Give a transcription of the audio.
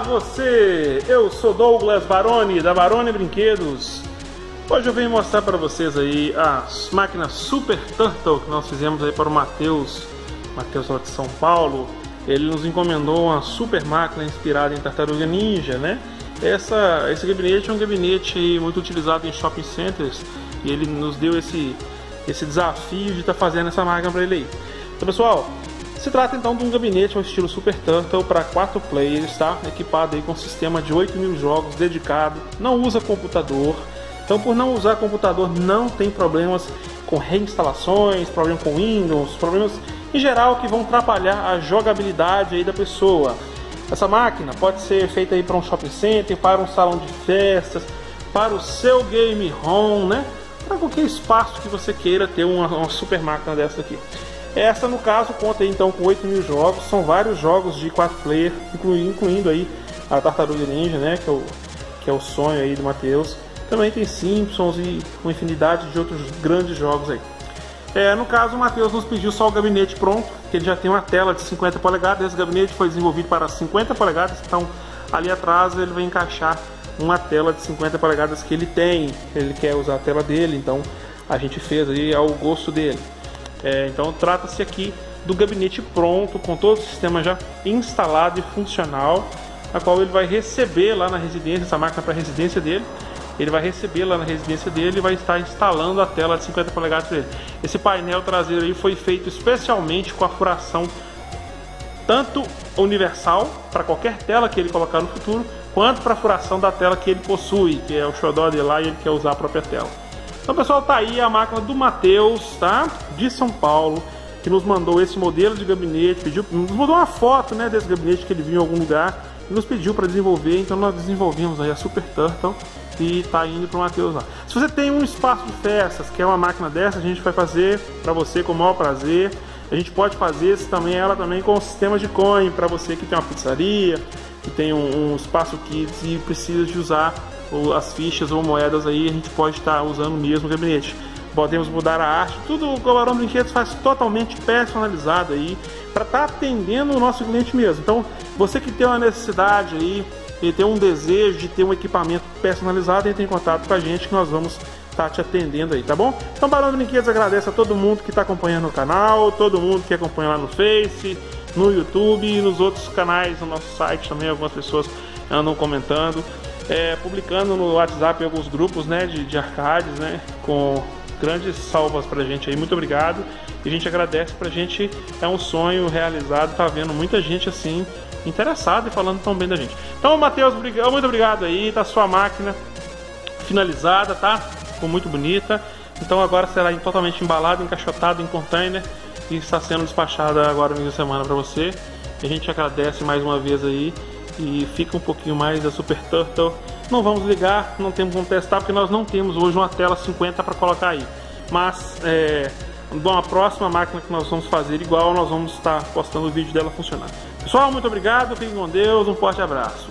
você! Eu sou Douglas Baroni da Baroni Brinquedos. Hoje eu venho mostrar para vocês aí as máquinas Super Turtle que nós fizemos aí para o Matheus, Matheus lá de São Paulo. Ele nos encomendou uma super máquina inspirada em Tartaruga Ninja, né? Essa, esse gabinete é um gabinete muito utilizado em shopping centers e ele nos deu esse, esse desafio de estar tá fazendo essa máquina para ele aí. Então pessoal, se trata então de um gabinete ao estilo Super Turtle para 4 players, tá? equipado aí com um sistema de 8 mil jogos dedicado, não usa computador. Então, por não usar computador, não tem problemas com reinstalações, problemas com Windows, problemas em geral que vão atrapalhar a jogabilidade aí da pessoa. Essa máquina pode ser feita aí para um shopping center, para um salão de festas, para o seu game home, né? Para qualquer espaço que você queira ter uma, uma super máquina dessa aqui. Essa, no caso, conta então com 8 mil jogos, são vários jogos de 4 player, incluindo, incluindo aí a Tartaruga Ninja, né, que é o, que é o sonho aí do Matheus. Também tem Simpsons e uma infinidade de outros grandes jogos aí. É, no caso, o Matheus nos pediu só o gabinete pronto, que ele já tem uma tela de 50 polegadas. Esse gabinete foi desenvolvido para 50 polegadas, então ali atrás ele vai encaixar uma tela de 50 polegadas que ele tem. Ele quer usar a tela dele, então a gente fez aí ao gosto dele. É, então trata-se aqui do gabinete pronto, com todo o sistema já instalado e funcional, a qual ele vai receber lá na residência, essa máquina para a residência dele. Ele vai receber lá na residência dele e vai estar instalando a tela de 50 polegadas dele. Esse painel traseiro aí foi feito especialmente com a furação tanto universal para qualquer tela que ele colocar no futuro, quanto para a furação da tela que ele possui, que é o xodó dele lá e ele quer usar a própria tela. Então, pessoal, tá aí a máquina do Matheus, tá? De São Paulo, que nos mandou esse modelo de gabinete, pediu, nos mandou uma foto, né, desse gabinete que ele viu em algum lugar e nos pediu para desenvolver, então nós desenvolvemos aí a Super Turtle e tá indo para o Matheus lá. Se você tem um espaço de festas, que é uma máquina dessa, a gente vai fazer para você com o maior prazer. A gente pode fazer também ela também com o sistema de coin para você que tem uma pizzaria, que tem um, um espaço que se precisa de usar ou as fichas ou moedas aí, a gente pode estar usando mesmo o gabinete. Podemos mudar a arte, tudo o Colarão Brinquedos faz totalmente personalizado aí, para estar tá atendendo o nosso cliente mesmo. Então, você que tem uma necessidade aí, e tem um desejo de ter um equipamento personalizado, entre em contato com a gente que nós vamos estar tá te atendendo aí, tá bom? Então, Barão Brinquedos agradece a todo mundo que está acompanhando o canal, todo mundo que acompanha lá no Face, no YouTube e nos outros canais, no nosso site também, algumas pessoas andam comentando é, publicando no WhatsApp alguns grupos né, de, de arcades, né, com grandes salvas pra gente aí. Muito obrigado. E a gente agradece pra gente. É um sonho realizado. Tá vendo muita gente assim interessada e falando tão bem da gente. Então, Matheus, muito obrigado aí. Tá sua máquina finalizada, tá? Ficou muito bonita. Então agora será totalmente embalado, encaixotado em container e está sendo despachada agora no de semana para você. E a gente agradece mais uma vez aí e fica um pouquinho mais da Super Turtle. Não vamos ligar, não temos como testar porque nós não temos hoje uma tela 50 para colocar aí. Mas é, uma próxima máquina que nós vamos fazer igual, nós vamos estar postando o vídeo dela funcionando. Pessoal, muito obrigado, fiquem com Deus, um forte abraço.